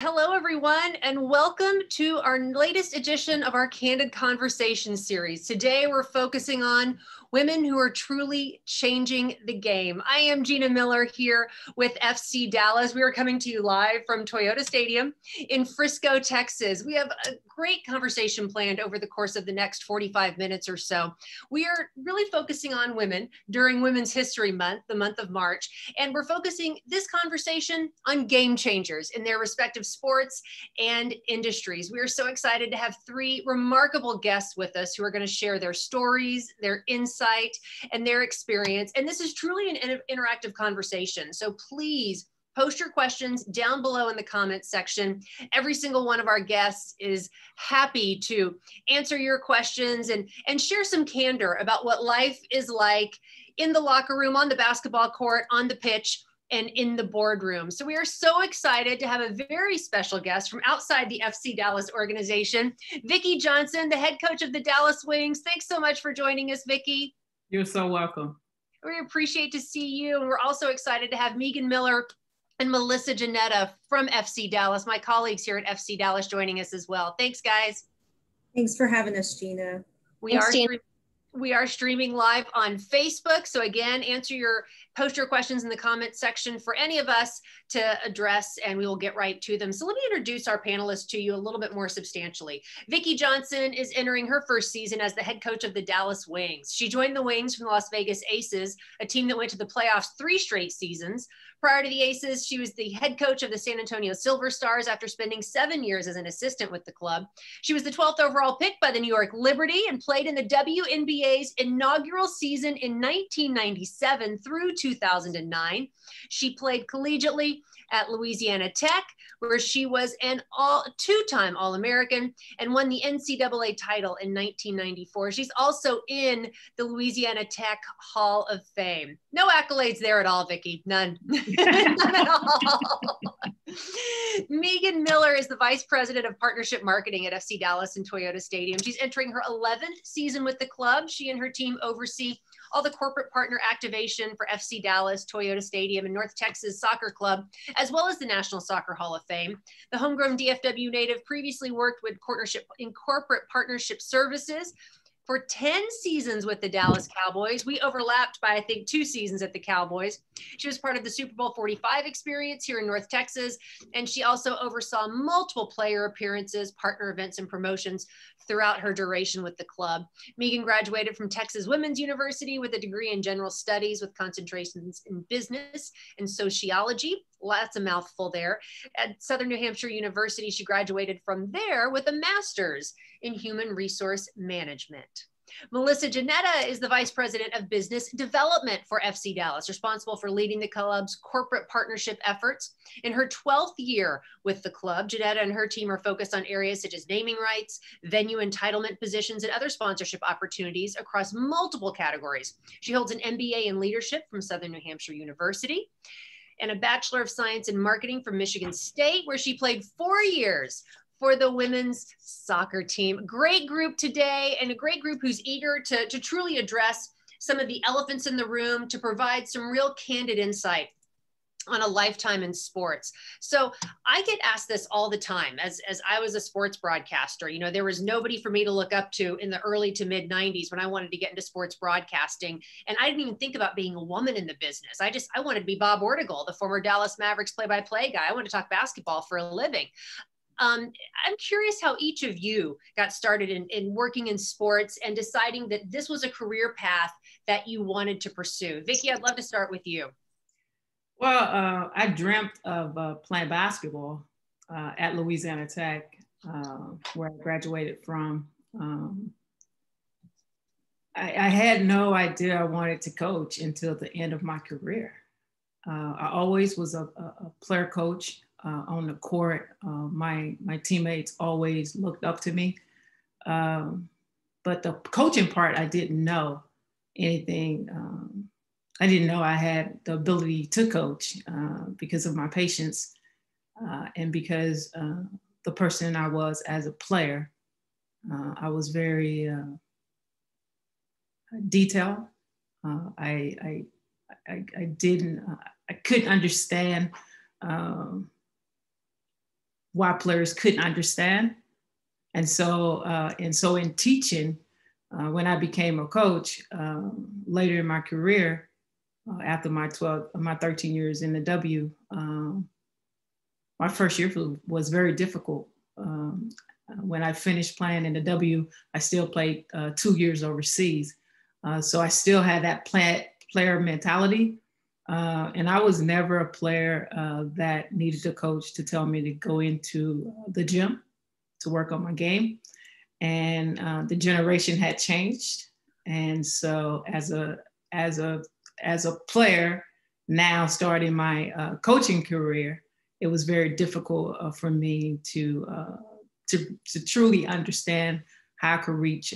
Hello, everyone, and welcome to our latest edition of our Candid Conversation series. Today, we're focusing on women who are truly changing the game. I am Gina Miller here with FC Dallas. We are coming to you live from Toyota Stadium in Frisco, Texas. We have a great conversation planned over the course of the next 45 minutes or so. We are really focusing on women during Women's History Month, the month of March, and we're focusing this conversation on game changers in their respective sports and industries. We are so excited to have three remarkable guests with us who are going to share their stories, their insight and their experience. And this is truly an interactive conversation. So please post your questions down below in the comments section. Every single one of our guests is happy to answer your questions and, and share some candor about what life is like in the locker room, on the basketball court, on the pitch, and in the boardroom. So we are so excited to have a very special guest from outside the FC Dallas organization, Vickie Johnson, the head coach of the Dallas Wings. Thanks so much for joining us, Vickie. You're so welcome. We appreciate to see you. And we're also excited to have Megan Miller and Melissa Jannetta from FC Dallas, my colleagues here at FC Dallas joining us as well. Thanks, guys. Thanks for having us, Gina. We Thanks, are Gina. we are streaming live on Facebook. So again, answer your post your questions in the comments section for any of us to address and we will get right to them. So let me introduce our panelists to you a little bit more substantially. Vickie Johnson is entering her first season as the head coach of the Dallas Wings. She joined the Wings from the Las Vegas Aces, a team that went to the playoffs three straight seasons. Prior to the Aces, she was the head coach of the San Antonio Silver Stars after spending seven years as an assistant with the club. She was the 12th overall pick by the New York Liberty and played in the WNBA's inaugural season in 1997 through 2009. She played collegiately at Louisiana Tech, where she was an all two-time All-American and won the NCAA title in 1994. She's also in the Louisiana Tech Hall of Fame. No accolades there at all, Vickie. None. None at all. Megan Miller is the Vice President of Partnership Marketing at FC Dallas and Toyota Stadium. She's entering her 11th season with the club. She and her team oversee all the corporate partner activation for FC Dallas, Toyota Stadium, and North Texas Soccer Club, as well as the National Soccer Hall of Fame. The homegrown DFW native previously worked with partnership in corporate partnership services for 10 seasons with the Dallas Cowboys. We overlapped by, I think, two seasons at the Cowboys. She was part of the Super Bowl 45 experience here in North Texas, and she also oversaw multiple player appearances, partner events, and promotions throughout her duration with the club. Megan graduated from Texas Women's University with a degree in general studies with concentrations in business and sociology. Lots of mouthful there. At Southern New Hampshire University, she graduated from there with a master's in human resource management. Melissa Jannetta is the Vice President of Business Development for FC Dallas, responsible for leading the club's corporate partnership efforts. In her 12th year with the club, Jannetta and her team are focused on areas such as naming rights, venue entitlement positions, and other sponsorship opportunities across multiple categories. She holds an MBA in leadership from Southern New Hampshire University and a Bachelor of Science in Marketing from Michigan State, where she played four years for the women's soccer team. Great group today, and a great group who's eager to, to truly address some of the elephants in the room to provide some real candid insight on a lifetime in sports. So I get asked this all the time as, as I was a sports broadcaster. You know, there was nobody for me to look up to in the early to mid 90s when I wanted to get into sports broadcasting. And I didn't even think about being a woman in the business. I just, I wanted to be Bob Ortegel, the former Dallas Mavericks play by play guy. I wanted to talk basketball for a living. Um, I'm curious how each of you got started in, in working in sports and deciding that this was a career path that you wanted to pursue. Vickie, I'd love to start with you. Well, uh, I dreamt of uh, playing basketball uh, at Louisiana Tech, uh, where I graduated from. Um, I, I, had no idea I wanted to coach until the end of my career. Uh, I always was a, a player coach uh, on the court. My my teammates always looked up to me, um, but the coaching part I didn't know anything. Um, I didn't know I had the ability to coach uh, because of my patience uh, and because uh, the person I was as a player. Uh, I was very detailed. I, I, I, I, didn't, I couldn't understand um, why players couldn't understand. And so, uh, and so in teaching, uh, when I became a coach um, later in my career, uh, after my 12, my 13 years in the W, um, my first year was very difficult. Um, when I finished playing in the W, I still played uh, two years overseas. Uh, so I still had that play, player mentality. Uh, and I was never a player uh, that needed a coach to tell me to go into the gym to work on my game. And uh, the generation had changed. And so as a, as a, as a player, now starting my uh, coaching career, it was very difficult uh, for me to, uh, to, to truly understand how I could reach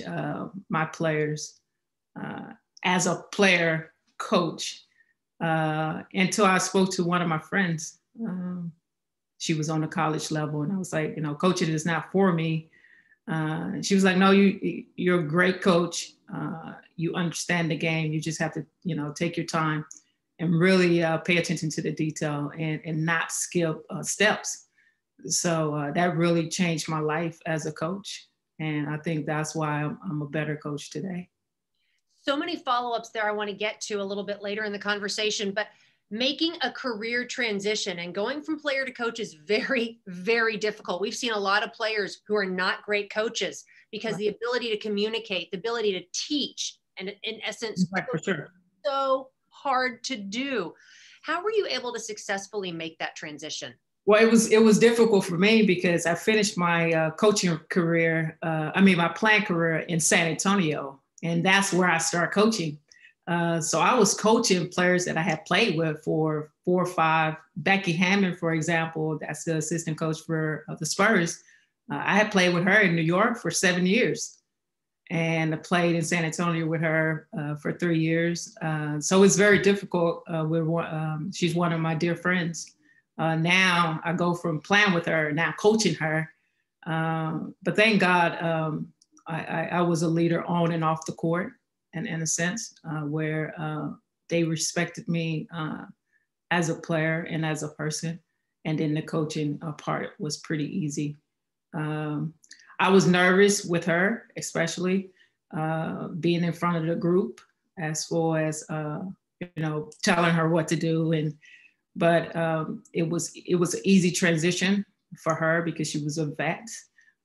my players as a player coach uh, until I spoke to one of my friends. Um, she was on the college level, and I was like, you know, coaching is not for me. Uh, she was like, no, you you're a great coach. Uh, you understand the game. You just have to, you know, take your time and really uh, pay attention to the detail and and not skip uh, steps. So uh, that really changed my life as a coach, and I think that's why I'm, I'm a better coach today so many follow-ups there I want to get to a little bit later in the conversation, but making a career transition and going from player to coach is very, very difficult. We've seen a lot of players who are not great coaches because right. the ability to communicate, the ability to teach, and in essence, right, sure. so hard to do. How were you able to successfully make that transition? Well, it was it was difficult for me because I finished my uh, coaching career. Uh, I mean, my playing career in San Antonio, and that's where I started coaching. Uh, so I was coaching players that I had played with for four or five. Becky Hammon, for example, that's the assistant coach for uh, the Spurs. Uh, I had played with her in New York for seven years, and I played in San Antonio with her uh, for three years. Uh, so it's very difficult. With um, she's one of my dear friends. now I go from playing with her now coaching her. Um, but thank God, um, I, I, I, was a leader on and off the court, and in a sense, uh, where uh, they respected me uh, as a player and as a person. And then the coaching part was pretty easy. Um, I was nervous with her, especially uh, being in front of the group, as far as uh, you know, telling her what to do. And but um, it was it was an easy transition for her because she was a vet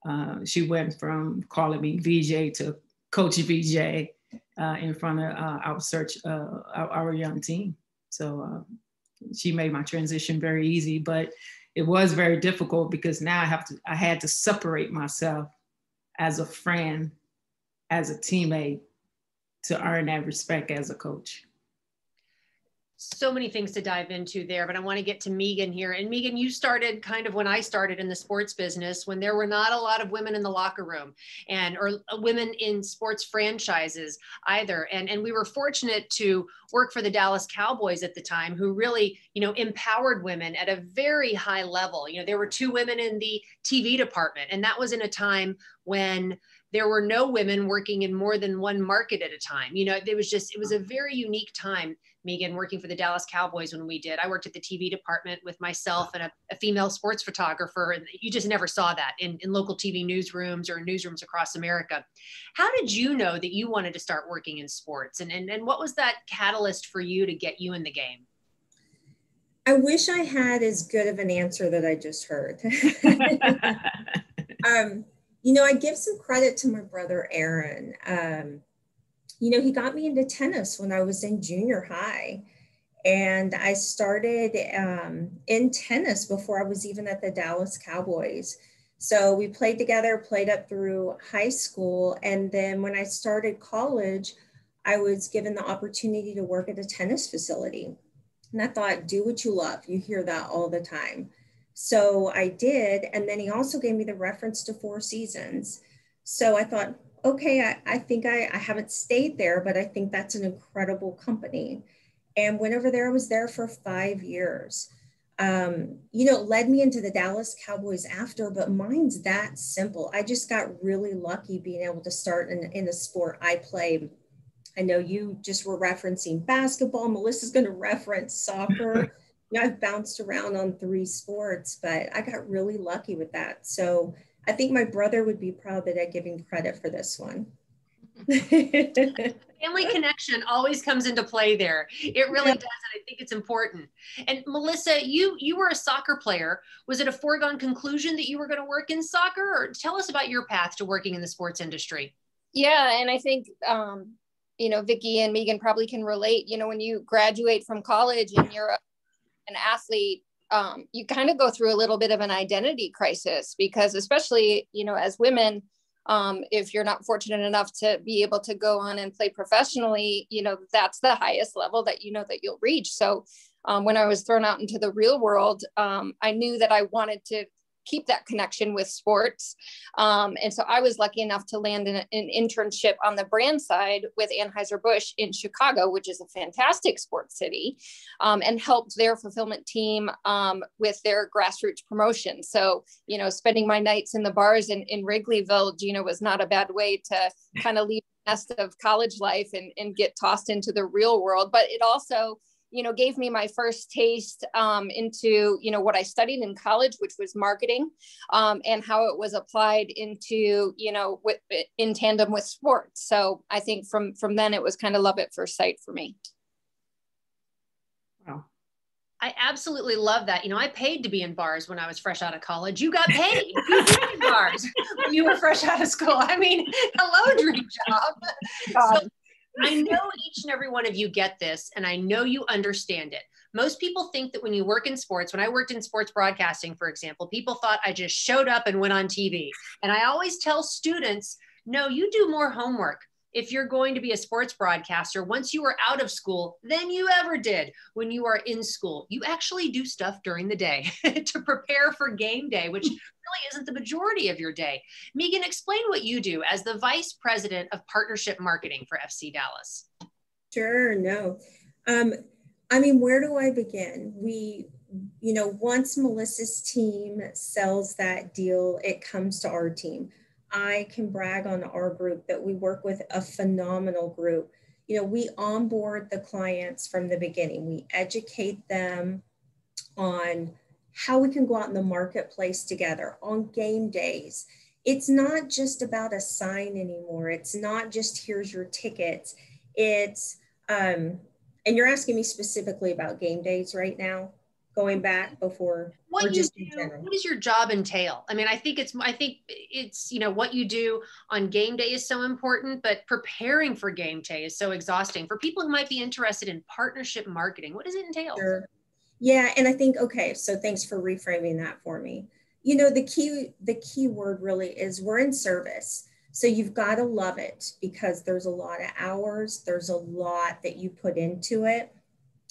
uh, she went from calling me VJ to Coach VJ uh, in front of uh, our search, uh, our, our, young team. So uh, she made my transition very easy, but it was very difficult because now I have to, I had to separate myself as a friend, as a teammate to earn that respect as a coach so many things to dive into there, but I want to get to Megan here. And Megan, you started kind of when I started in the sports business when there were not a lot of women in the locker room and or uh, women in sports franchises either. And and we were fortunate to work for the Dallas Cowboys at the time who really, you know, empowered women at a very high level. You know, there were two women in the TV department and that was in a time when there were no women working in more than one market at a time. You know, it was just, it was a very unique time, Megan, working for the Dallas Cowboys when we did. I worked at the TV department with myself and a, a female sports photographer, and you just never saw that in, in local TV newsrooms or newsrooms across America. How did you know that you wanted to start working in sports? And, and, and what was that catalyst for you to get you in the game? I wish I had as good of an answer that I just heard. um, you know, I give some credit to my brother Aaron. Um, you know, he got me into tennis when I was in junior high. And I started um, in tennis before I was even at the Dallas Cowboys. So we played together, played up through high school. And then when I started college, I was given the opportunity to work at a tennis facility. And I thought, do what you love. You hear that all the time. So I did. And then he also gave me the reference to Four Seasons. So I thought, okay, I, I think I, I haven't stayed there, but I think that's an incredible company. And went over there, I was there for five years. Um, you know, led me into the Dallas Cowboys after, but mine's that simple. I just got really lucky being able to start in, in the sport I play. I know you just were referencing basketball. Melissa's going to reference soccer. you know, I've bounced around on three sports, but I got really lucky with that. So I think my brother would be proud that I give him credit for this one. Family connection always comes into play there. It really yeah. does, and I think it's important. And Melissa, you you were a soccer player. Was it a foregone conclusion that you were going to work in soccer, or tell us about your path to working in the sports industry? Yeah, and I think um, you know Vickie and Megan probably can relate. You know, when you graduate from college and you're a, an athlete, um, you kind of go through a little bit of an identity crisis because, especially you know, as women um, if you're not fortunate enough to be able to go on and play professionally you know that's the highest level that you know that you'll reach. So um, when i was thrown out into the real world um, i knew that i wanted to keep that connection with sports. Um, and so I was lucky enough to land in an internship on the brand side with Anheuser-Busch in Chicago, which is a fantastic sports city, um, and helped their fulfillment team um, with their grassroots promotion. So, you know, spending my nights in the bars in, in Wrigleyville, Gina, was not a bad way to kind of leave the nest of college life and, and get tossed into the real world. But it also you know gave me my first taste um, into you know what i studied in college which was marketing um, and how it was applied into you know with in tandem with sports so i think from from then it was kind of love at first sight for me wow I absolutely love that. You know, I paid to be in bars when I was fresh out of college. You got paid to be in bars when you were fresh out of school. I mean, hello, dream job. So I know each and every one of you get this, and I know you understand it. Most people think that when you work in sports, when I worked in sports broadcasting, for example, people thought I just showed up and went on TV. And I always tell students, no, you do more homework if you're going to be a sports broadcaster once you are out of school than you ever did when you are in school. You actually do stuff during the day to prepare for game day, which really isn't the majority of your day. Megan, explain what you do as the vice president of partnership marketing for FC Dallas. Sure, no. Um, I mean, where do I begin? We, you know, once Melissa's team sells that deal, it comes to our team. I can brag on our group that we work with a phenomenal group. You know, we onboard the clients from the beginning. We educate them on how we can go out in the marketplace together on game days. It's not just about a sign anymore. It's not just here's your tickets. It's um, and you're asking me specifically about game days right now going back before what you do, what does your job entail? I mean i think it's i think it's you know what you do on game day is so important but preparing for game day is so exhausting. For people who might be interested in partnership marketing what does it entail? Sure. yeah and i think okay so thanks for reframing that for me. You know the key the key word really is we're in service. So you've got to love it because there's a lot of hours there's a lot that you put into it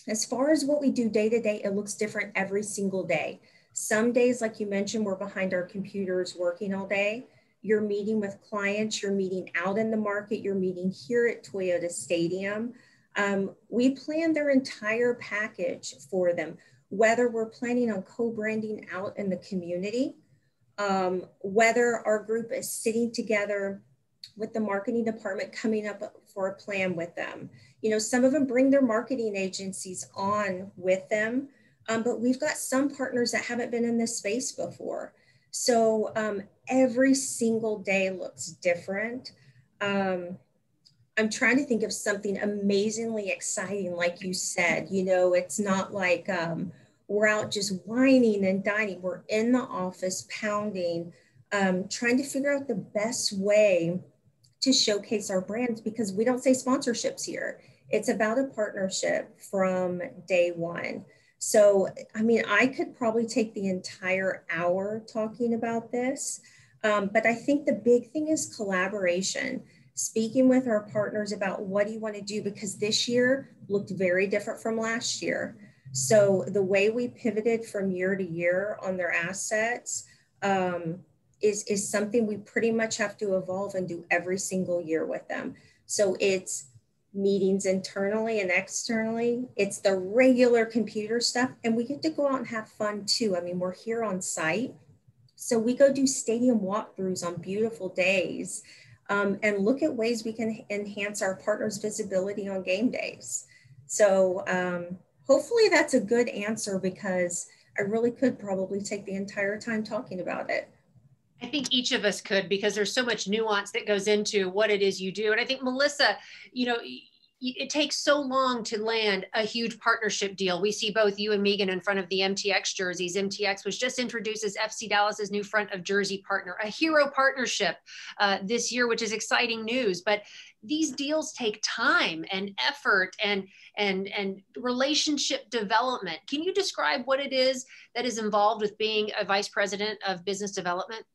as far as what we do day to day, it looks different every single day. Some days, like you mentioned, we're behind our computers working all day. You're meeting with clients, you're meeting out in the market, you're meeting here at Toyota Stadium. Um, we plan their entire package for them, whether we're planning on co branding out in the community, um, whether our group is sitting together with the marketing department coming up for a plan with them. You know, some of them bring their marketing agencies on with them, um, but we've got some partners that haven't been in this space before. So um, every single day looks different. Um, I'm trying to think of something amazingly exciting, like you said. You know, it's not like um, we're out just wining and dining. We're in the office pounding, um, trying to figure out the best way to showcase our brands because we don't say sponsorships here. It's about a partnership from day one. So, I mean, I could probably take the entire hour talking about this, um, but I think the big thing is collaboration. Speaking with our partners about what do you want to do because this year looked very different from last year. So, the way we pivoted from year to year on their assets, um, is, is something we pretty much have to evolve and do every single year with them. So it's meetings internally and externally. It's the regular computer stuff. And we get to go out and have fun too. I mean, we're here on site. So we go do stadium walkthroughs on beautiful days um, and look at ways we can enhance our partners' visibility on game days. So um, hopefully that's a good answer because I really could probably take the entire time talking about it. I think each of us could because there's so much nuance that goes into what it is you do. And I think Melissa, you know, it takes so long to land a huge partnership deal. We see both you and Megan in front of the MTX jerseys. MTX was just introduced as FC Dallas's new front of jersey partner, a hero partnership uh, this year, which is exciting news. But these deals take time and effort and and and relationship development. Can you describe what it is that is involved with being a vice president of business development?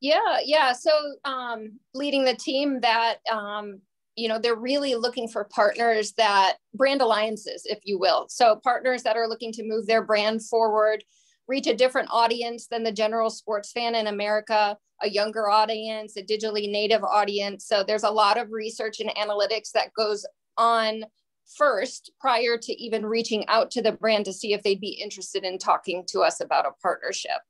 Yeah, yeah. So um, leading the team that um, you know they're really looking for partners that brand alliances, if you will. So partners that are looking to move their brand forward, reach a different audience than the general sports fan in America, a younger audience, a digitally native audience. So there's a lot of research and analytics that goes on first prior to even reaching out to the brand to see if they'd be interested in talking to us about a partnership.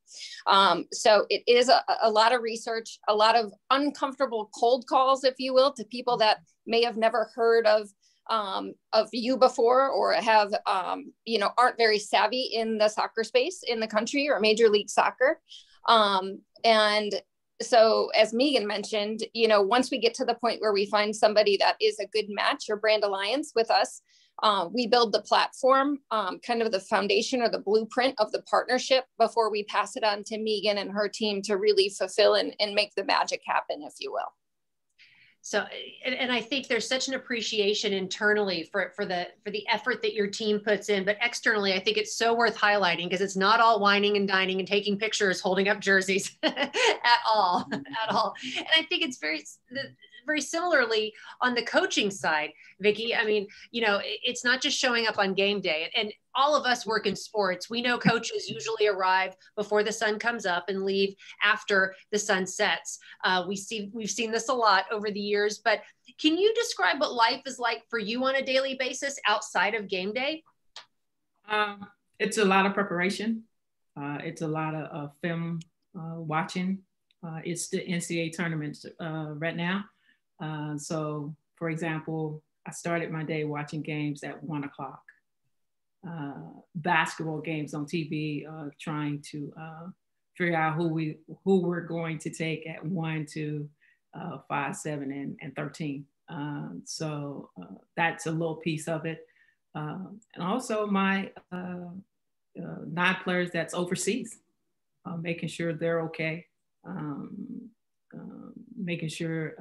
Um, so it is a, a, lot of research, a lot of uncomfortable cold calls, if you will, to people that may have never heard of um, of you before or have um, you know aren't very savvy in the soccer space in the country or major league soccer um, and so as megan mentioned you know once we get to the point where we find somebody that is a good match or brand alliance with us uh, we build the platform um, kind of the foundation or the blueprint of the partnership before we pass it on to megan and her team to really fulfill and, and make the magic happen if you will so and, and, i think there's such an appreciation internally for for the for the effort that your team puts in but externally i think it's so worth highlighting because it's not all wining and dining and taking pictures holding up jerseys at all at all. And i think it's very very similarly on the coaching side, Vickie. I mean, you know, it's not just showing up on game day. And all of us work in sports. We know coaches usually arrive before the sun comes up and leave after the sun sets. Uh, we see we've seen this a lot over the years. But can you describe what life is like for you on a daily basis outside of game day? Um, it's a lot of preparation. Uh, it's a lot of uh, film uh, watching. Uh, it's the NCAA tournaments uh, right now. Uh, so, for example, I started my day watching games at one o'clock, uh, basketball games on TV, uh, trying to uh, figure out who we who we're going to take at one to uh, five, seven, and, and thirteen. Um, so that's a little piece of it, um, and also my nine players that's overseas, making sure they're okay. Um, um, making sure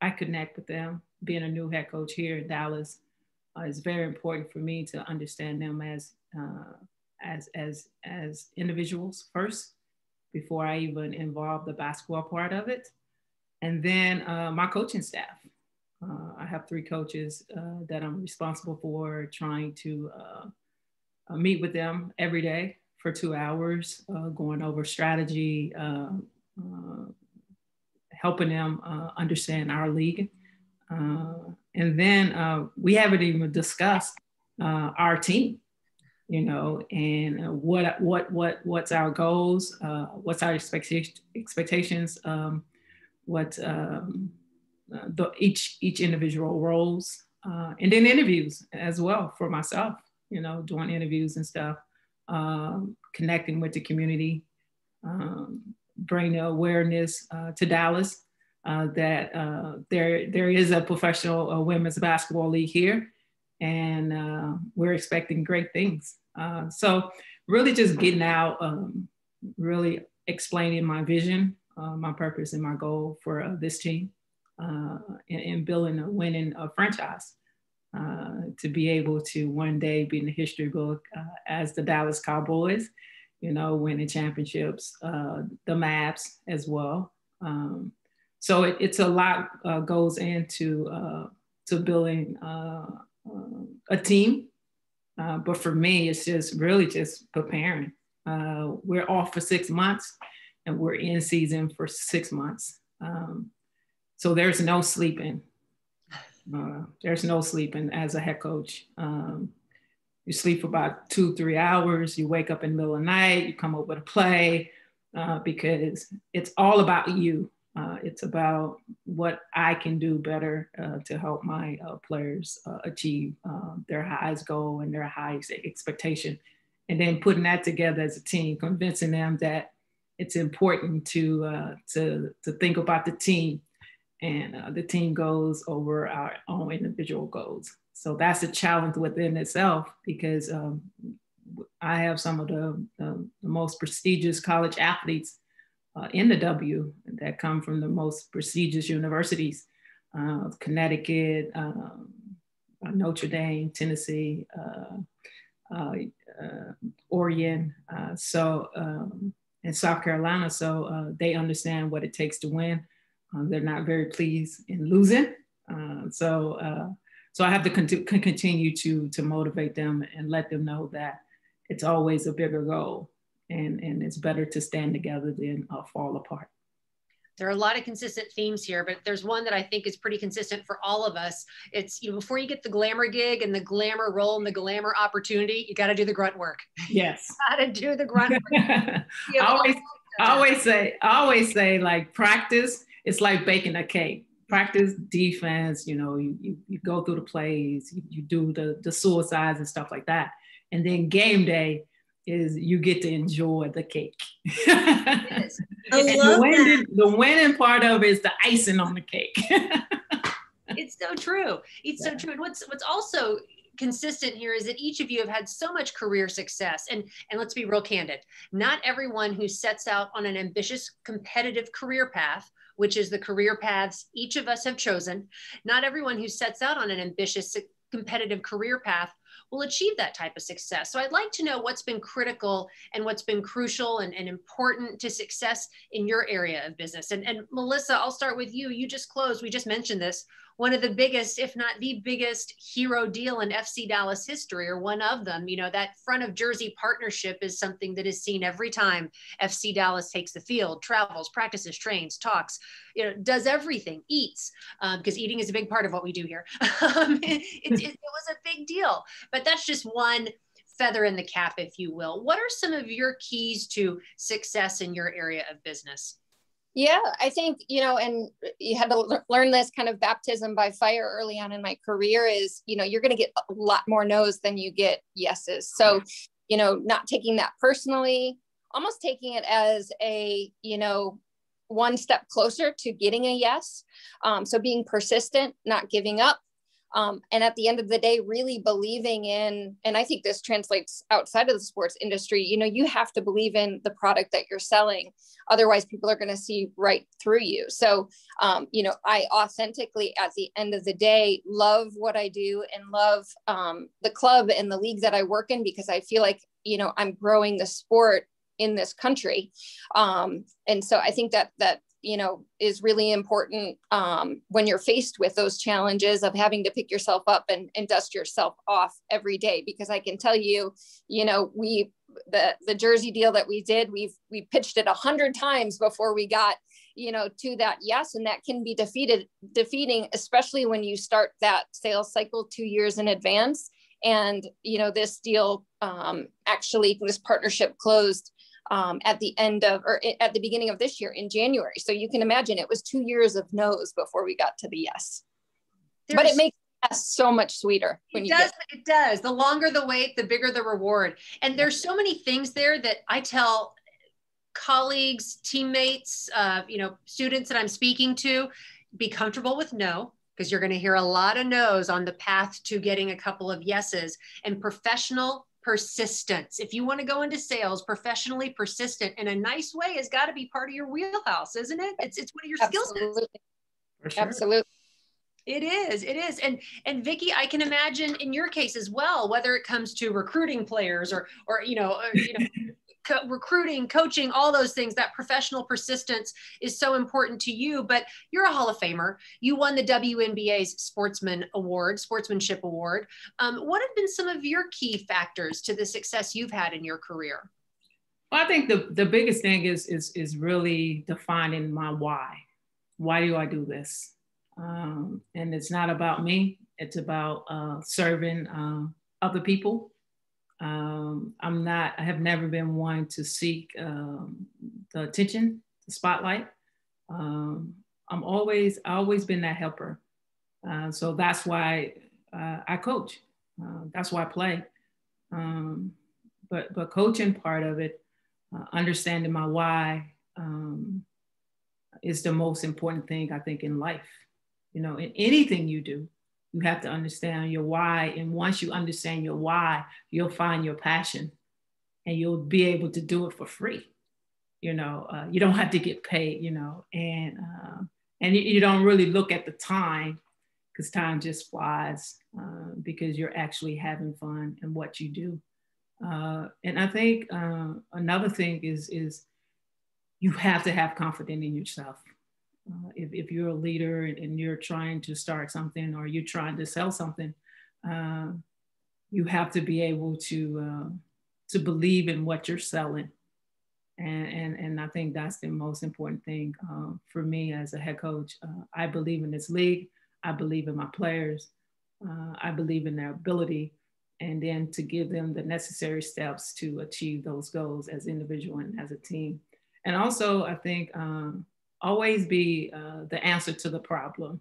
I connect with them. Being a new head coach here in Dallas uh, is very important for me to understand them as uh, as as as individuals first before I even involve the basketball part of it, and then uh, my coaching staff. Uh, I have three coaches uh, that I'm responsible for trying to uh, meet with them every day for two hours, going over strategy, helping them uh, understand our league. Uh, and then uh, we haven't even discussed uh, our team, you know, and what what what what's our goals, uh, what's our expectation, expectations, um, what um, the, each each individual roles, and then interviews as well for myself, you know, doing interviews and stuff, um, connecting with the community. Um, bring the awareness uh, to Dallas uh, that uh, there there is a professional uh, women's basketball league here, and uh, we're expecting great things. Uh, so really, just getting out, um, really explaining my vision, my purpose, and my goal for this team, and, and, building a winning franchise. to be able to one day be in the history book as the Dallas Cowboys, you know, winning championships, uh, the Mavs as well. Um, so it, it's a lot uh, goes into uh, to building uh, uh, a team. Uh, but for me, it's just really just preparing. we're off for six months, and we're in season for six months. Um, so there's no sleeping. there's no sleeping as a head coach. Um, you sleep for about two, three hours. You wake up in the middle of the night. You come up with a play uh, because it's all about you. Uh, it's about what I can do better uh, to help my uh, players uh, achieve uh, their highest goal and their highest expectation. And then putting that together as a team, convincing them that it's important to, uh, to, to think about the team and the team goals over our own individual goals. So that's a challenge within itself because um, I have some of the, the, the most prestigious college athletes uh, in the W that come from the most prestigious universities, uh, Connecticut, um, uh, Notre Dame, Tennessee, uh, uh, uh, Oregon, so um, and South Carolina. So they understand what it takes to win. they're not very pleased in losing. so so I have to con- continue to to motivate them and let them know that it's always a bigger goal and, and it's better to stand together than uh, fall apart. There are a lot of consistent themes here, but there's one that I think is pretty consistent for all of us. It's, you know, before you get the glamour gig and the glamour role and the glamour opportunity, you got to do the grunt work. Yes. got to do the grunt work. Always, I always say, I always say like practice, it's like baking a cake. Practice defense, you know, you, you, you go through the plays, you, you do the, the suicides and stuff like that. And then game day, is you get to enjoy the cake. I love the, winning, that. the winning part of it is the icing on the cake. it's so true. It's yeah. so true. And what's what's also consistent here is that each of you have had so much career success and and let's be real candid not everyone who sets out on an ambitious competitive career path which is the career paths each of us have chosen not everyone who sets out on an ambitious competitive career path will achieve that type of success. So I'd like to know what's been critical and what's been crucial and, and important to success in your area of business. And, and Melissa, I'll start with you. You just closed, we just mentioned this one of the biggest, if not the biggest hero deal in FC Dallas history, or one of them. You know, that front of jersey partnership is something that is seen every time FC Dallas takes the field, travels, practices, trains, talks, you know, does everything, eats, because um, eating is a big part of what we do here. um, it, it, it was a big deal, but that's just one feather in the cap, if you will. What are some of your keys to success in your area of business? Yeah, I think, you know, and you had to learn this kind of baptism by fire early on in my career is, you know, you're going to get a lot more no's than you get yeses. So, you know, not taking that personally, almost taking it as a, you know, one step closer to getting a yes. Um, so being persistent, not giving up, um, and at the end of the day really believing in and i think this translates outside of the sports industry you know you have to believe in the product that you're selling. Otherwise people are going to see right through you. So um, you know i authentically at the end of the day love what i do and love um, the club and the league that i work in because i feel like you know i'm growing the sport in this country. Um, and so i think that that you know is really important um, when you're faced with those challenges of having to pick yourself up and, and dust yourself off every day. Because i can tell you you know we the the jersey deal that we did we've we pitched it a hundred times before we got you know to that yes and that can be defeated defeating especially when you start that sales cycle two years in advance. And you know this deal um, actually this partnership closed um, at the end of or at the beginning of this year in January. So you can imagine it was two years of no's before we got to the yes. There's, but it makes yes so much sweeter. When it does. It does. The longer the wait, the bigger the reward. And there's so many things there that I tell colleagues, teammates, uh, you know, students that I'm speaking to, be comfortable with no because you're going to hear a lot of no's on the path to getting a couple of yeses and professional persistence. If you want to go into sales, professionally persistent in a nice way has got to be part of your wheelhouse, isn't it? It's it's one of your Absolutely. skills. Sure. Absolutely. It is. It is. And and Vickie, I can imagine in your case as well, whether it comes to recruiting players or or you know, or, you know co- recruiting, coaching, all those things, that professional persistence is so important to you. But you're a Hall of Famer. You won the WNBA's Sportsman Award, Sportsmanship Award. Um, what have been some of your key factors to the success you've had in your career? Well, I think the, the biggest thing is, is, is really defining my why. Why do I do this? Um, and it's not about me, it's about uh, serving uh, other people um, I'm not, I have never been one to seek um, the attention, the spotlight. Um, I'm always, I always been that helper. Uh, so that's why uh, I coach. Uh, that's why I play. Um, but but coaching part of it, uh, understanding my why um, is the most important thing I think in life. You know, in anything you do, you have to understand your why. And once you understand your why, you'll find your passion, and you'll be able to do it for free. You know, uh, you don't have to get paid. You know, and uh, and you, you don't really look at the time because time just flies uh, because you're actually having fun in what you do. Uh, and I think uh, another thing is is you have to have confidence in yourself. Uh, if, if you're a leader and, you're trying to start something or you're trying to sell something, uh, you have to be able to uh, to believe in what you're selling. And, and, and I think that's the most important thing for me as a head coach. I believe in this league. I believe in my players. I believe in their ability and then to give them the necessary steps to achieve those goals as individual and as a team. And also, I think um, always be uh, the answer to the problem.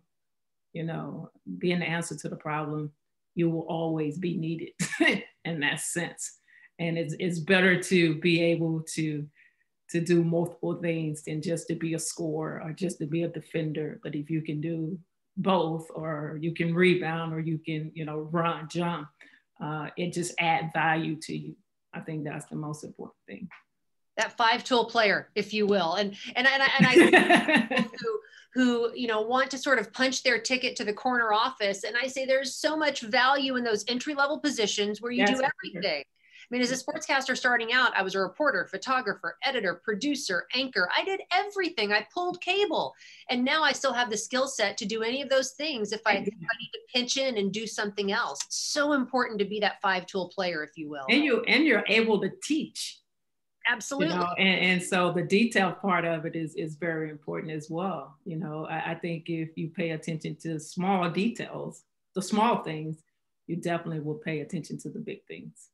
You know, being the answer to the problem, you will always be needed in that sense. And it's, it's better to be able to to do multiple things than just to be a scorer or just to be a defender. But if you can do both, or you can rebound, or you can, you know, run, jump, uh, it just add value to you. I think that's the most important thing. That five tool player, if you will, and and and, and I who who you know want to sort of punch their ticket to the corner office, and I say there's so much value in those entry level positions where you do everything. I mean, as a sportscaster starting out, I was a reporter, photographer, editor, producer, anchor. I did everything. I pulled cable. And now I still have the skill set to do any of those things if I, if I need to pinch in and do something else. It's so important to be that five tool player, if you will. And you and you're able to teach. Absolutely. You know, and, and so the detail part of it is is very important as well. You know, I, I think if you pay attention to small details, the small things, you definitely will pay attention to the big things.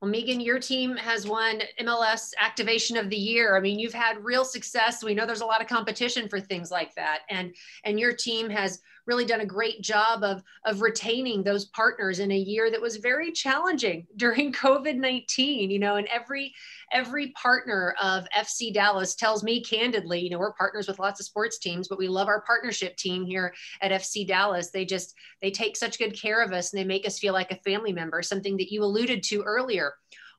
Well, Megan, your team has won MLS Activation of the Year. I mean, you've had real success. We know there's a lot of competition for things like that, and and your team has really done a great job of of retaining those partners in a year that was very challenging during COVID-19. You know, and every every partner of FC Dallas tells me candidly, you know, we're partners with lots of sports teams, but we love our partnership team here at FC Dallas. They just they take such good care of us and they make us feel like a family member, something that you alluded to earlier.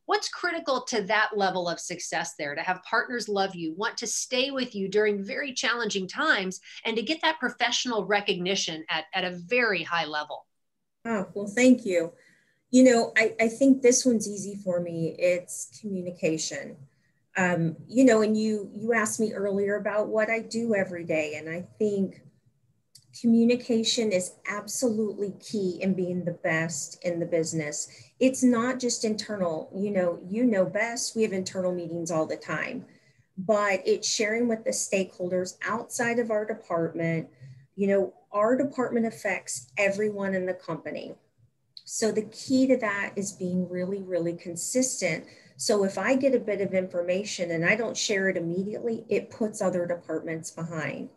What's critical to that level of success there to have partners love you, want to stay with you during very challenging times, and to get that professional recognition at, at a very high level? Oh, well, thank you. You know, I, I think this one's easy for me. It's communication. Um, you know, and you you asked me earlier about what I do every day, and I think communication is absolutely key in being the best in the business. It's not just internal, you know, you know best. We have internal meetings all the time, but it's sharing with the stakeholders outside of our department. You know, our department affects everyone in the company. So the key to that is being really, really consistent. So if I get a bit of information and I don't share it immediately, it puts other departments behind.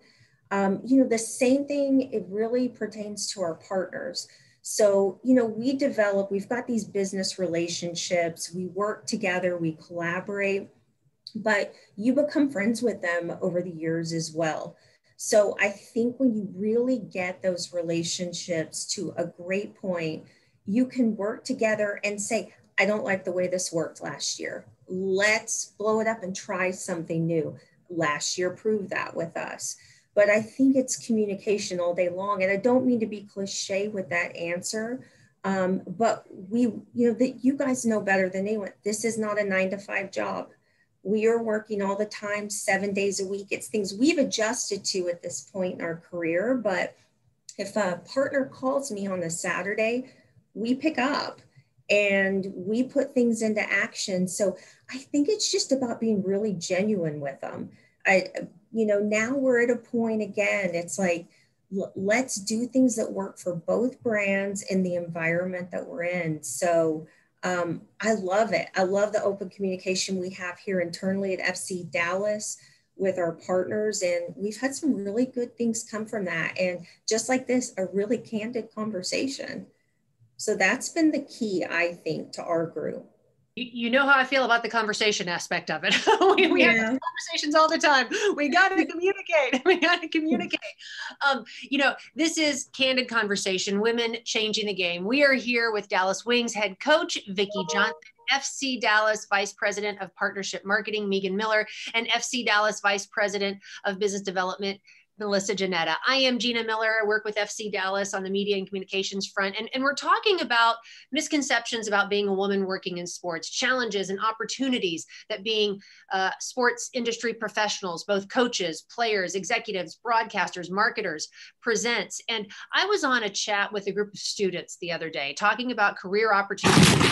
Um, you know, the same thing, it really pertains to our partners. So, you know, we develop, we've got these business relationships, we work together, we collaborate, but you become friends with them over the years as well. So, I think when you really get those relationships to a great point, you can work together and say, I don't like the way this worked last year. Let's blow it up and try something new. Last year proved that with us but I think it's communication all day long. And I don't mean to be cliche with that answer, um, but we, you know, that you guys know better than anyone. This is not a nine to five job. We are working all the time, seven days a week. It's things we've adjusted to at this point in our career. But if a partner calls me on a Saturday, we pick up and we put things into action. So I think it's just about being really genuine with them. I, you know, now we're at a point again, it's like, let's do things that work for both brands in the environment that we're in. So um, I love it. I love the open communication we have here internally at FC Dallas. with our partners. And we've had some really good things come from that. And just like this, a really candid conversation. So that's been the key, I think, to our group you know how I feel about the conversation aspect of it. we, we yeah. have conversations all the time. We got to communicate. We got to communicate. Um, you know, this is Candid Conversation, Women Changing the Game. We are here with Dallas Wings head coach, Vickie Johnson. FC Dallas Vice President of Partnership Marketing, Megan Miller, and FC Dallas Vice President of Business Development, Melissa Jannetta. I am Gina Miller. I work with FC Dallas on the media and communications front. And, and we're talking about misconceptions about being a woman working in sports, challenges and opportunities that being uh, sports industry professionals, both coaches, players, executives, broadcasters, marketers, presents. And I was on a chat with a group of students the other day talking about career opportunities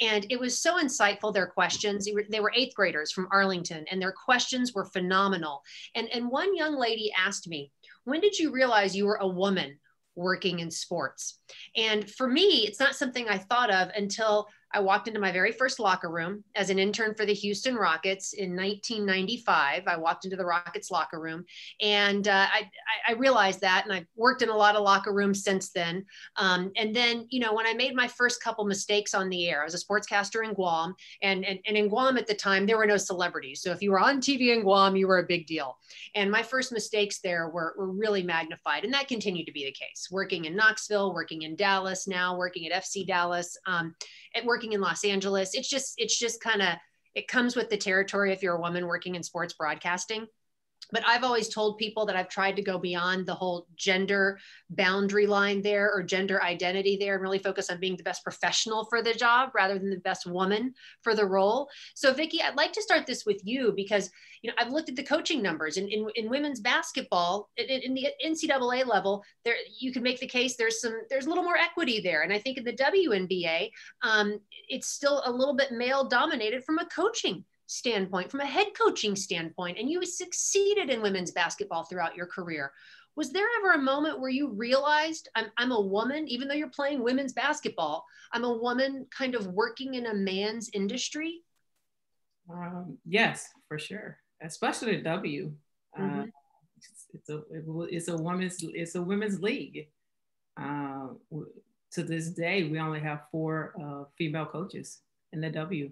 and it was so insightful, their questions. They were, they were eighth graders from Arlington, and their questions were phenomenal. And, and one young lady asked me, When did you realize you were a woman working in sports? And for me, it's not something I thought of until I walked into my very first locker room as an intern for the Houston Rockets in 1995. I walked into the Rockets locker room and uh, I, I, realized that, and I've worked in a lot of locker rooms since then. Um, and then, you know, when I made my first couple mistakes on the air, I was a sportscaster in Guam, and, and, and in Guam at the time, there were no celebrities. So if you were on TV in Guam, you were a big deal. And my first mistakes there were, were really magnified, and that continued to be the case. Working in Knoxville, working in Dallas, now working at FC Dallas. Um, at working in Los Angeles. It's just, it's just kind of, it comes with the territory if you're a woman working in sports broadcasting but I've always told people that I've tried to go beyond the whole gender boundary line there or gender identity there and really focus on being the best professional for the job rather than the best woman for the role. So Vickie, I'd like to start this with you because you know I've looked at the coaching numbers in, in, in women's basketball in, in, the NCAA level. There you can make the case there's some there's a little more equity there, and I think in the WNBA um, it's still a little bit male dominated from a coaching standpoint, from a head coaching standpoint, and you succeeded in women's basketball throughout your career. Was there ever a moment where you realized I'm, I'm a woman, even though you're playing women's basketball, I'm a woman kind of working in a man's industry? Um, yes, for sure, especially the W. Uh, mm-hmm. Uh, it's, it's, a it's a women's it's a women's league. Uh, to this day, we only have four uh, female coaches in the W.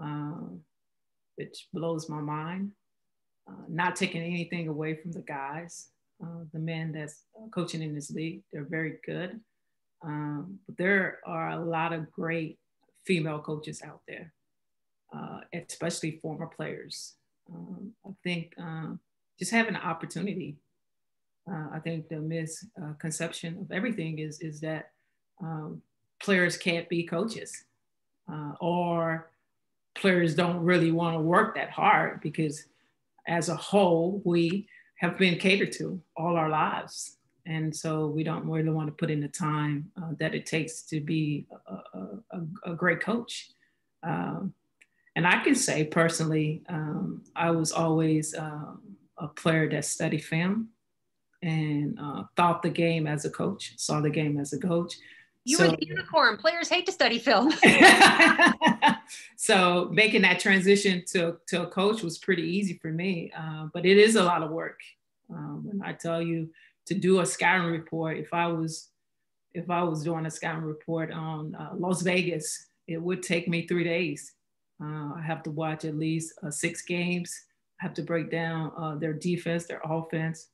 Um, which blows my mind. Uh, not taking anything away from the guys, uh, the men that's coaching in this league, they're very good. Um, but there are a lot of great female coaches out there, uh, especially former players. Um, I think um, just having an opportunity. Uh, I think the misconception of everything is is that um, players can't be coaches, uh, or players don't really want to work that hard because as a whole we have been catered to all our lives. And so we don't really want to put in the time uh, that it takes to be a, a, a great coach. Um, and i can say personally um, i was always um, a player that studied film and uh, thought the game as a coach saw the game as a coach you so, were the unicorn. Players hate to study film. so making that transition to, to a coach was pretty easy for me, uh, but it is a lot of work. Um, and I tell you to do a scouting report, if I was if I was doing a scouting report on uh, Las Vegas, it would take me three days. Uh, I have to watch at least uh, six games. I have to break down uh, their defense, their offense,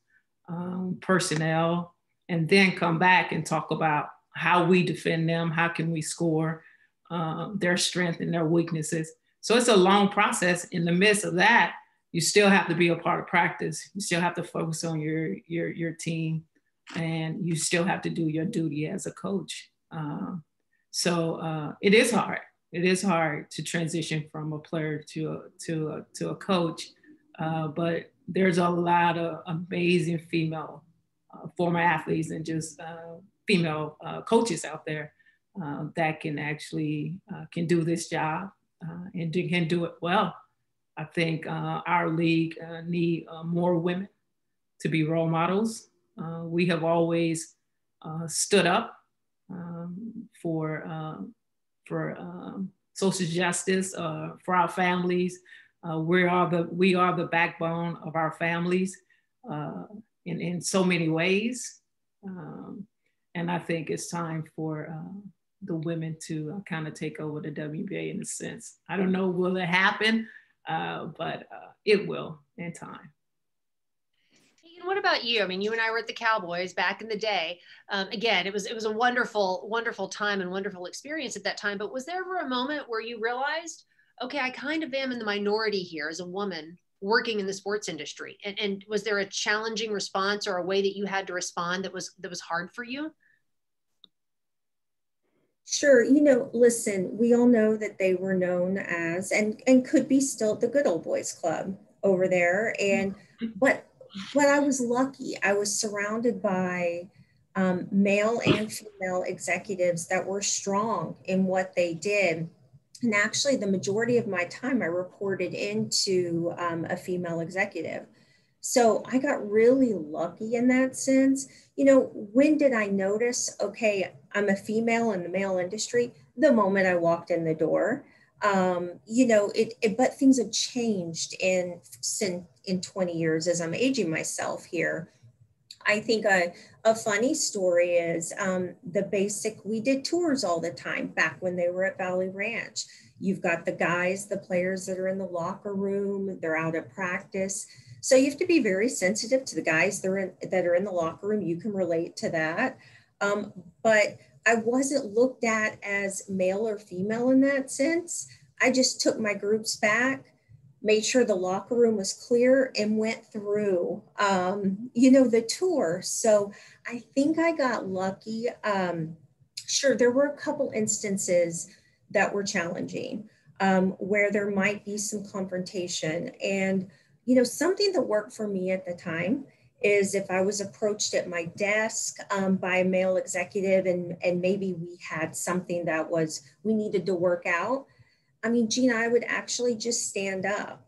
um, personnel, and then come back and talk about how we defend them, how can we score, uh, their strength and their weaknesses. So it's a long process. In the midst of that, you still have to be a part of practice. You still have to focus on your your your team, and you still have to do your duty as a coach. Uh, so uh, it is hard. It is hard to transition from a player to a, to a, to a coach, uh, but there's a lot of amazing female uh, former athletes and just uh, female uh, coaches out there uh, that can actually uh, can do this job uh, and do, can do it well. I think uh, our league need more women to be role models. we have always stood up um, for for um, social justice for our families, Uh, we are the we are the backbone of our families uh, in in so many ways, um, and I think it's time for uh, the women to uh, kind of take over the WBA in a sense. I don't know will it happen, uh, but uh, it will in time. And what about you? I mean, you and I were at the Cowboys back in the day. Um, again, it was it was a wonderful, wonderful time and wonderful experience at that time. But was there ever a moment where you realized? okay, I kind of am in the minority here as a woman working in the sports industry. And, and was there a challenging response or a way that you had to respond that was that was hard for you? Sure. You know, listen, we all know that they were known as and and could be still the good old boys club over there. And but but I was lucky. I was surrounded by um, male and female executives that were strong in what they did and actually, the majority of my time I reported into um, a female executive. So I got really lucky in that sense. You know, when did I notice, okay, I'm a female in the male industry? The moment I walked in the door. Um, you know, it, it, but things have changed in, in, in 20 years as I'm aging myself here. I think a, a funny story is um, the basic, we did tours all the time back when they were at Valley Ranch. You've got the guys, the players that are in the locker room, they're out at practice. So you have to be very sensitive to the guys that are in, that are in the locker room. You can relate to that. Um, but I wasn't looked at as male or female in that sense. I just took my groups back made sure the locker room was clear and went through um, you know the tour so i think i got lucky um, sure there were a couple instances that were challenging um, where there might be some confrontation and you know something that worked for me at the time is if i was approached at my desk um, by a male executive and and maybe we had something that was we needed to work out I mean, Gina, I would actually just stand up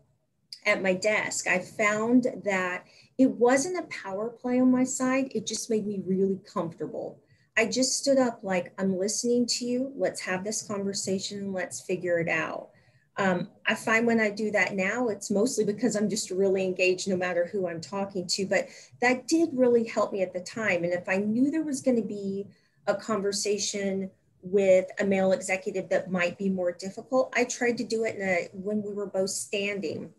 at my desk. I found that it wasn't a power play on my side, it just made me really comfortable. I just stood up like, I'm listening to you. Let's have this conversation and let's figure it out. Um, I find when I do that now, it's mostly because I'm just really engaged no matter who I'm talking to. But that did really help me at the time. And if I knew there was going to be a conversation with a male executive that might be more difficult. I tried to do it a, when we were both standing.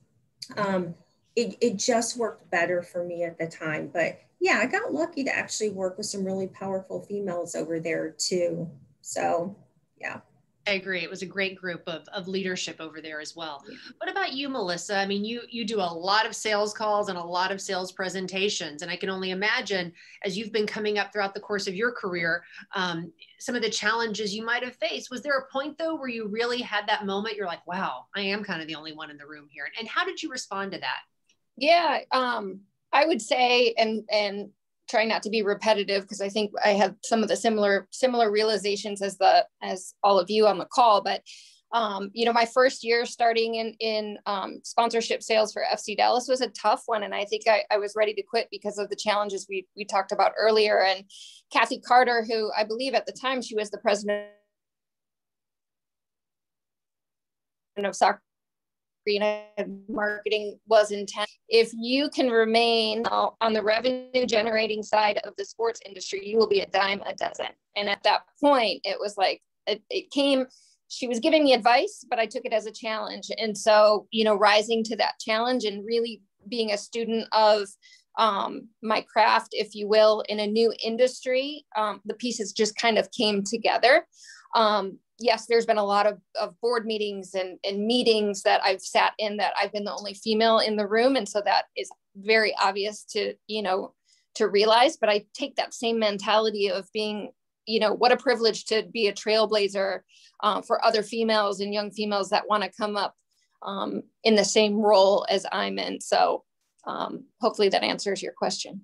Um, it, it just worked better for me at the time. But yeah, I got lucky to actually work with some really powerful females over there too. So yeah. I agree. It was a great group of, of leadership over there as well. What about you, Melissa? I mean, you you do a lot of sales calls and a lot of sales presentations, and I can only imagine as you've been coming up throughout the course of your career, um, some of the challenges you might have faced. Was there a point though where you really had that moment? You're like, wow, I am kind of the only one in the room here. And how did you respond to that? Yeah, um, I would say, and and trying not to be repetitive because I think I have some of the similar similar realizations as the as all of you on the call. But um, you know, my first year starting in in um, sponsorship sales for FC Dallas was a tough one, and I think I, I was ready to quit because of the challenges we we talked about earlier. And Kathy Carter, who I believe at the time she was the president of soccer marketing was intent. If you can remain on the revenue generating side of the sports industry, you will be a dime a dozen. And at that point, it was like, it, it came, she was giving me advice, but I took it as a challenge. And so, you know, rising to that challenge and really being a student of um, my craft, if you will, in a new industry, um, the pieces just kind of came together. Um, yes, there's been a lot of, of board meetings and, and meetings that I've sat in that I've been the only female in the room. And so that is very obvious to, you know, to realize, but I take that same mentality of being, you know, what a privilege to be a trailblazer uh, for other females and young females that want to come up um, in the same role as I'm in. So um, hopefully that answers your question.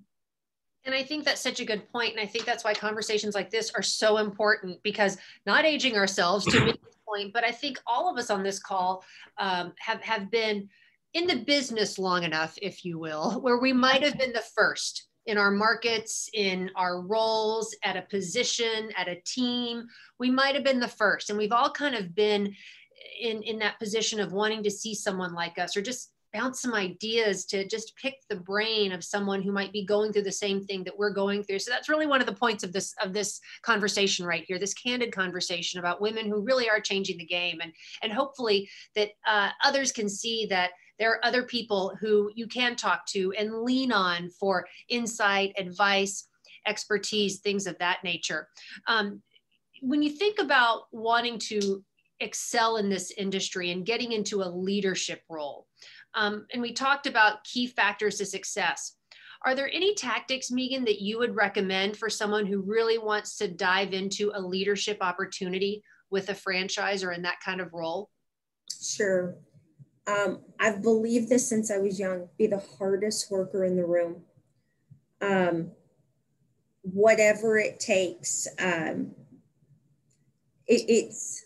And I think that's such a good point. And I think that's why conversations like this are so important because not aging ourselves to make this point, but I think all of us on this call um, have, have been in the business long enough, if you will, where we might have been the first in our markets, in our roles, at a position, at a team. We might have been the first. And we've all kind of been in in that position of wanting to see someone like us or just bounce some ideas to just pick the brain of someone who might be going through the same thing that we're going through. So that's really one of the points of this of this conversation right here this candid conversation about women who really are changing the game. And and hopefully that uh, others can see that there are other people who you can talk to and lean on for insight advice expertise things of that nature. Um, when you think about wanting to excel in this industry and getting into a leadership role um, and we talked about key factors to success. Are there any tactics, Megan, that you would recommend for someone who really wants to dive into a leadership opportunity with a franchise or in that kind of role? Sure. Um, I've believed this since I was young be the hardest worker in the room. Um, whatever it takes. Um, it, it's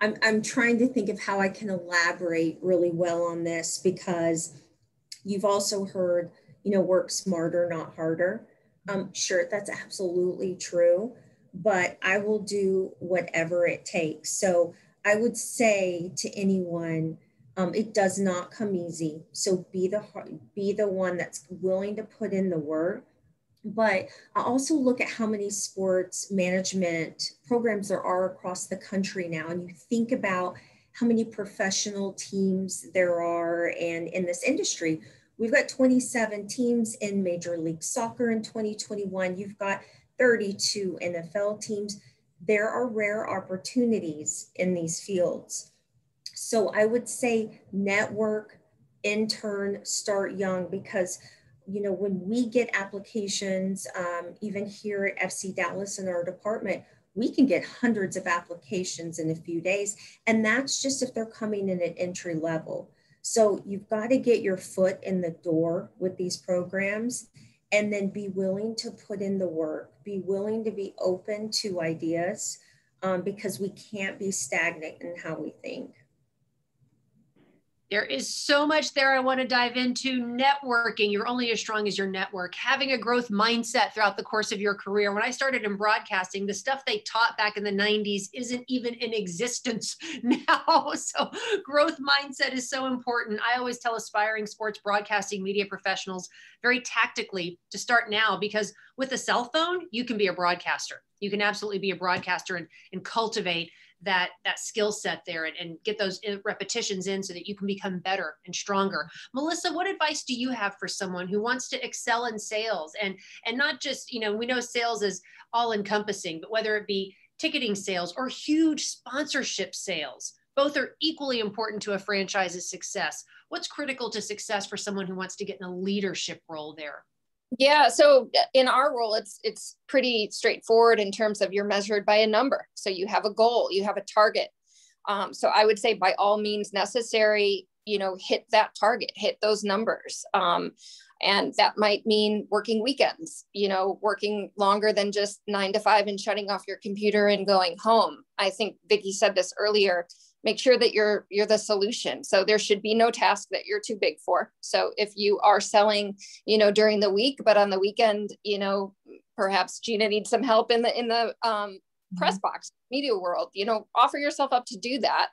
I'm, I'm trying to think of how I can elaborate really well on this because you've also heard, you know, work smarter, not harder. Um, sure, that's absolutely true, but I will do whatever it takes. So I would say to anyone, um, it does not come easy. So be the be the one that's willing to put in the work but I also look at how many sports management programs there are across the country now. And you think about how many professional teams there are and in this industry. We've got 27 teams in Major League Soccer in 2021. You've got 32 NFL teams. There are rare opportunities in these fields. So I would say network, intern, start young because you know, when we get applications, um, even here at FC Dallas in our department, we can get hundreds of applications in a few days. And that's just if they're coming in at entry level. So you've got to get your foot in the door with these programs and then be willing to put in the work, be willing to be open to ideas um, because we can't be stagnant in how we think. There is so much there I want to dive into. Networking, you're only as strong as your network. Having a growth mindset throughout the course of your career. When I started in broadcasting, the stuff they taught back in the 90s isn't even in existence now. So, growth mindset is so important. I always tell aspiring sports broadcasting media professionals very tactically to start now because with a cell phone, you can be a broadcaster. You can absolutely be a broadcaster and, and cultivate that that skill set there and, and get those uh, repetitions in so that you can become better and stronger. Melissa what advice do you have for someone who wants to excel in sales? And and not just you know we know sales is all encompassing but whether it be ticketing sales or huge sponsorship sales both are equally important to a franchise's success. What's critical to success for someone who wants to get in a leadership role there yeah, so uh, in our role, it's it's pretty straightforward in terms of you're measured by a number. So you have a goal, you have a target. Um, so I would say by all means necessary, you know, hit that target, hit those numbers. Um, and that might mean working weekends, you know, working longer than just nine to five and shutting off your computer and going home. I think Vickie said this earlier make sure that you're you're the solution. So there should be no task that you're too big for. So if you are selling you know during the week but on the weekend you know perhaps gina needs some help in the in the um, press mm-hmm. box media world you know offer yourself up to do that.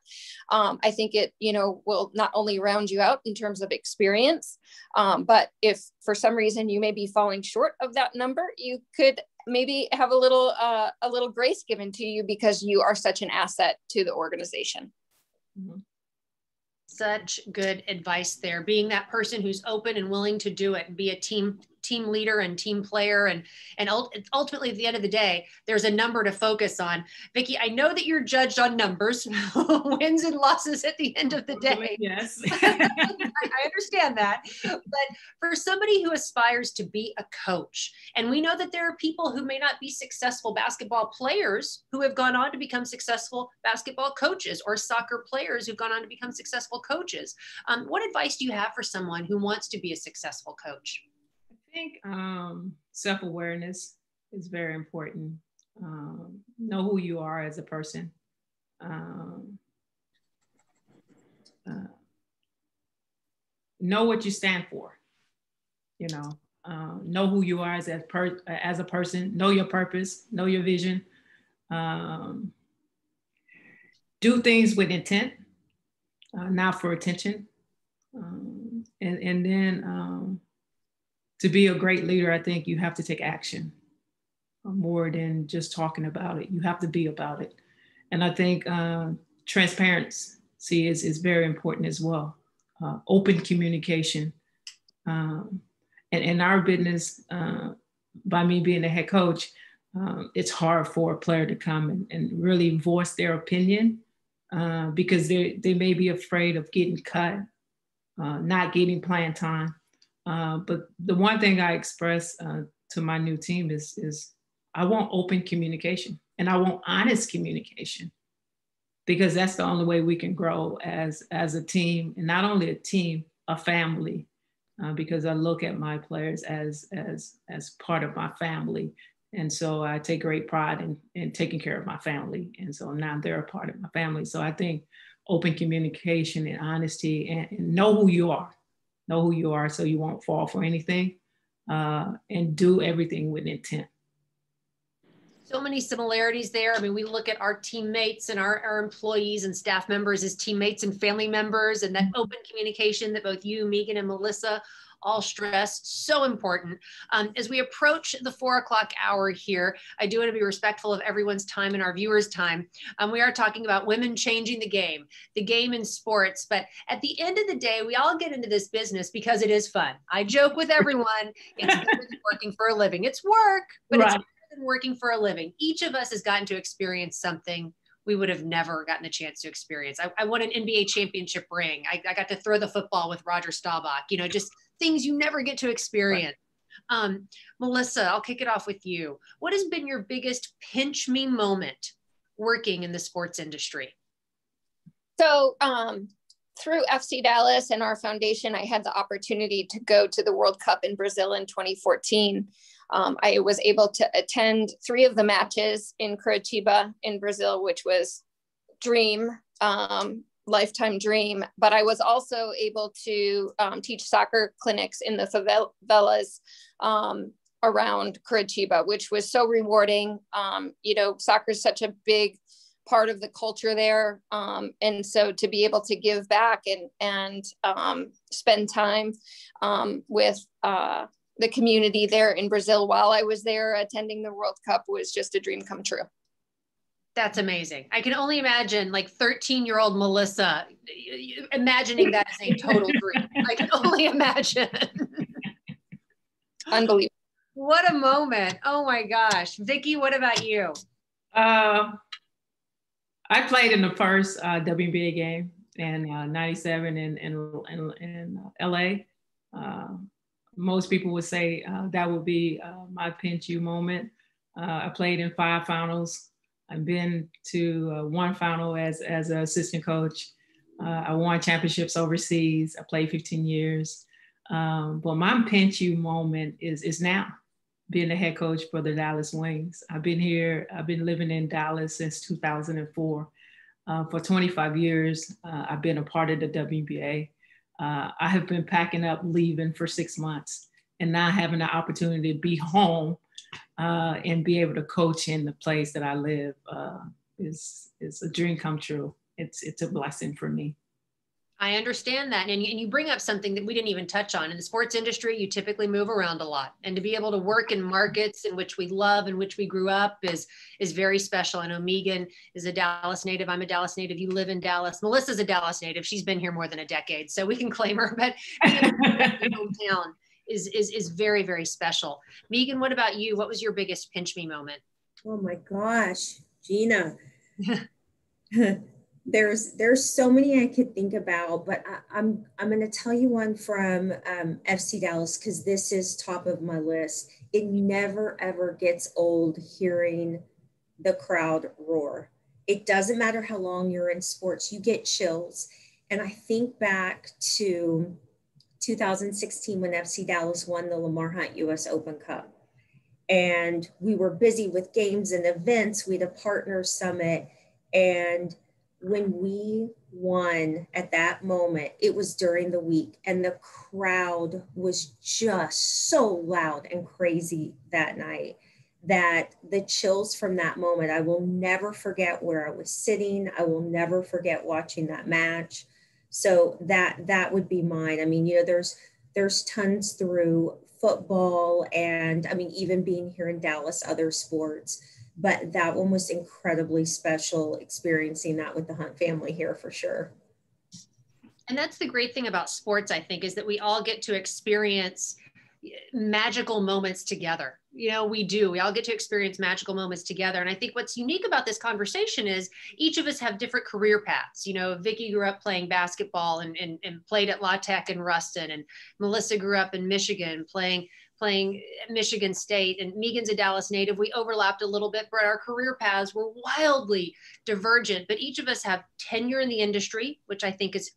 Um, i think it you know will not only round you out in terms of experience um, but if for some reason you may be falling short of that number you could maybe have a little uh, a little grace given to you because you are such an asset to the organization mm-hmm. Such good advice there being that person who's open and willing to do it be a team team leader and team player. And and ultimately at the end of the day there's a number to focus on. Vickie i know that you're judged on numbers wins and losses at the end of the day. yes I understand that. But for somebody who aspires to be a coach and we know that there are people who may not be successful basketball players who have gone on to become successful basketball coaches or soccer players who've gone on to become successful coaches. Um, what advice do you have for someone who wants to be a successful coach think um, self awareness is very important. Um, know who you are as a person. Um, uh, know what you stand for. You know, um, know who you are as a per- as a person. Know your purpose. Know your vision. Um, do things with intent, uh, not for attention. Um, and, and then um, to be a great leader, I think you have to take action more than just talking about it. You have to be about it. And I think uh, transparency is, is very important as well. Uh, open communication. Um, and in our business, uh, by me being a head coach, um, it's hard for a player to come and, and really voice their opinion uh, because they, they may be afraid of getting cut, uh, not getting playing time. Uh, but the one thing I express uh, to my new team is, is I want open communication and I want honest communication because that's the only way we can grow as, as a team and not only a team, a family. Uh, because I look at my players as, as, as part of my family and so I take great pride in, in taking care of my family. And so now they're a part of my family. So I think open communication and honesty and, and know who you are, know who you are so you won't fall for anything uh, and do everything with intent. So many similarities there. I mean, we look at our teammates and our, our employees and staff members as teammates and family members, and that mm-hmm. open communication that both you, Megan, and Melissa all stress, so important. Um, as we approach the four o'clock hour here, I do want to be respectful of everyone's time and our viewers' time. Um, we are talking about women changing the game, the game in sports. But at the end of the day, we all get into this business because it is fun. I joke with everyone, it's working for a living. It's work, but right. it's working for a living. Each of us has gotten to experience something we would have never gotten the chance to experience. I, I won an NBA championship ring. I, I, got to throw the football with Roger Staubach, you know, just things you never get to experience. Right. Um, Melissa, I'll kick it off with you. What has been your biggest pinch me moment working in the sports industry? So, um, through FC Dallas and our foundation, I had the opportunity to go to the World Cup in Brazil in 2014. Um, I was able to attend three of the matches in Curitiba in Brazil, which was dream, um, lifetime dream. But I was also able to um, teach soccer clinics in the favelas um, around Curitiba, which was so rewarding. Um, you know, soccer is such a big part of the culture there um, and so to be able to give back and and um, spend time um, with uh, the community there in Brazil while I was there attending the World Cup was just a dream come true. That's amazing. I can only imagine like 13 year old Melissa imagining that as a total dream. I can only imagine. Unbelievable. What a moment. Oh my gosh. Vickie, what about you? Uh, I played in the first uh, WNBA game in uh, 97 in, in, in, in LA. Uh, most people would say uh, that would be uh, my pinch you moment. Uh, I played in five finals. I've been to uh, one final as, as an assistant coach. Uh, I won championships overseas. I played 15 years. Um, but my pinch you moment is, is now being the head coach for the Dallas Wings. I've been here, I've been living in Dallas since 2004. Uh, for 25 years, I've been a part of the WNBA uh, I have been packing up, leaving for six months, and now having the opportunity to be home uh, and be able to coach in the place that I live uh, is is a dream come true. It's it's a blessing for me. I understand that. And you, and you bring up something that we didn't even touch on. In the sports industry, you typically move around a lot. And to be able to work in markets in which we love and which we grew up is, is very special. I know Megan is a Dallas native. I'm a Dallas native. You live in Dallas. Melissa's a Dallas native. She's been here more than a decade. So we can claim her, but hometown is, is, is very, very special. Megan, what about you? What was your biggest pinch me moment? Oh my gosh, Gina. there's there's so many I could think about, but I, am I'm, I'm going to tell you one from um, FC Dallas because this is top of my list. It never ever gets old hearing the crowd roar. It doesn't matter how long you're in sports, you get chills. And I think back to 2016 when FC Dallas won the Lamar Hunt US Open Cup. And we were busy with games and events. We had a partner summit and when we won at that moment, it was during the week, and the crowd was just so loud and crazy that night. that the chills from that moment, I will never forget where I was sitting. I will never forget watching that match. So that that would be mine. I mean, you know, there's there's tons through football and I mean, even being here in Dallas, other sports. But that one was incredibly special experiencing that with the Hunt family here for sure. And that's the great thing about sports, I think, is that we all get to experience magical moments together. You know, we do. We all get to experience magical moments together. And I think what's unique about this conversation is each of us have different career paths. You know, Vickie grew up playing basketball and, and, and played at La Tech in Ruston, and Melissa grew up in Michigan playing playing Michigan State, and Megan's a Dallas native. We overlapped a little bit, but our career paths were wildly divergent. But each of us have tenure in the industry, which I think is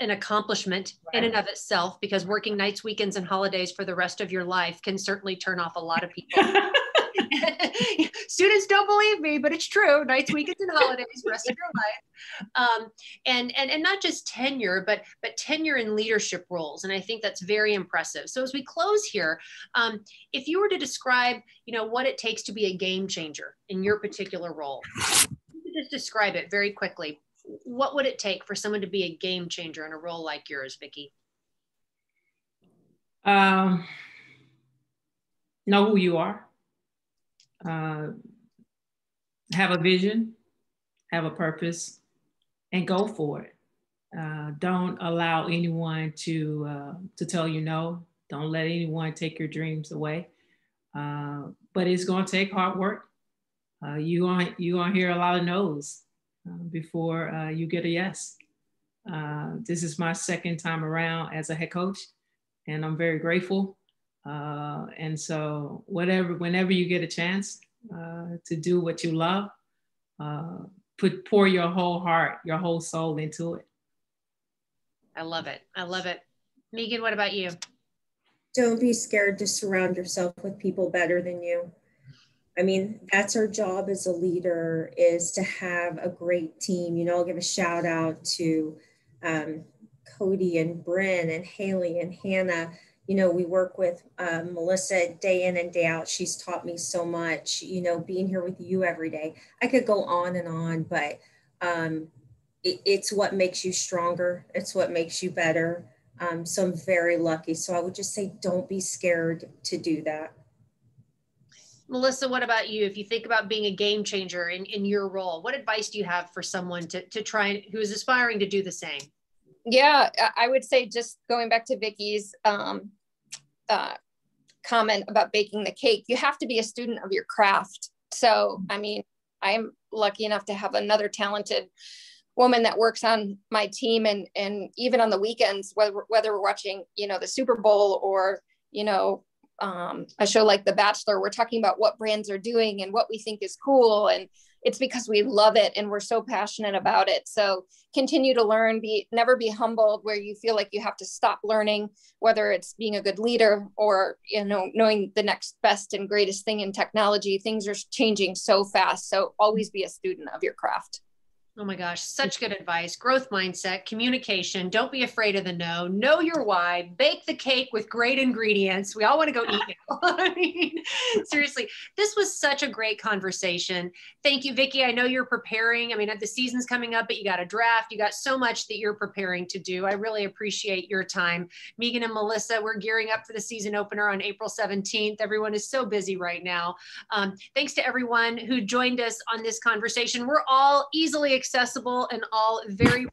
an accomplishment right. in and of itself because working nights, weekends, and holidays for the rest of your life can certainly turn off a lot of people. Students don't believe me, but it's true. Nights, weekends, and holidays, rest of your life, um, and and and not just tenure, but but tenure in leadership roles. And I think that's very impressive. So as we close here, um, if you were to describe, you know, what it takes to be a game changer in your particular role, just describe it very quickly what would it take for someone to be a game changer in a role like yours, Vickie? Um, know who you are. Uh, have a vision, have a purpose, and go for it. Uh, don't allow anyone to uh, to tell you no. Don't let anyone take your dreams away. Uh, but it's going to take hard work. Uh, you going you gonna hear a lot of no's. Uh, before uh, you get a yes. This is my second time around as a head coach, and I'm very grateful. And so, whatever, whenever you get a chance uh, to do what you love, uh, put pour your whole heart, your whole soul into it. I love it. I love it. Megan, what about you? Don't be scared to surround yourself with people better than you. I mean, that's our job as a leader is to have a great team. You know, I'll give a shout out to um, Cody and Bryn and Haley and Hannah. You know, we work with uh, Melissa day in and day out. She's taught me so much, you know, being here with you every day. I could go on and on, but um, it, it's what makes you stronger. It's what makes you better. Um, so I'm very lucky. So I would just say, don't be scared to do that. Melissa, what about you? If you think about being a game changer in, in your role, what advice do you have for someone to, to try and who is aspiring to do the same? Yeah, I would say just going back to Vickie's um, uh, comment about baking the cake, you have to be a student of your craft. So, I mean, I'm lucky enough to have another talented woman that works on my team and and even on the weekends whether whether we're watching you know the super bowl or you know um, a show like The Bachelor, we're talking about what brands are doing and what we think is cool. And it's because we love it and we're so passionate about it. So continue to learn, be never be humbled where you feel like you have to stop learning, whether it's being a good leader or you know knowing the next best and greatest thing in technology. Things are changing so fast. So always be a student of your craft. Oh my gosh, such good advice. Growth mindset, communication. Don't be afraid of the no. Know your why. Bake the cake with great ingredients. We all want to go eat now. I mean, seriously, this was such a great conversation. Thank you, Vickie. I know you're preparing. I mean, the season's coming up, but you got a draft. You got so much that you're preparing to do. I really appreciate your time. Megan and Melissa, we're gearing up for the season opener on April 17th. Everyone is so busy right now. Um, thanks to everyone who joined us on this conversation. We're all easily accessible and all very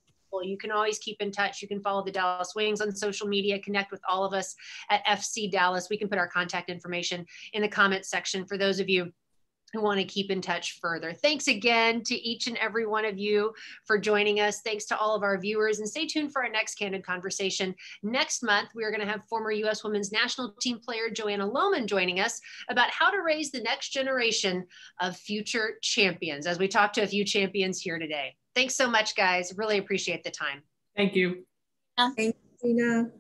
you can always keep in touch. You can follow the Dallas Wings on social media, connect with all of us at FC Dallas. We can put our contact information in the comments section for those of you who want to keep in touch further. Thanks again to each and every one of you for joining us. Thanks to all of our viewers and stay tuned for our next candid conversation. Next month, we are going to have former U.S. women's national team player Joanna Lohman joining us about how to raise the next generation of future champions as we talk to a few champions here today. Thanks so much, guys. Really appreciate the time. Thank you. Thank you, Tina.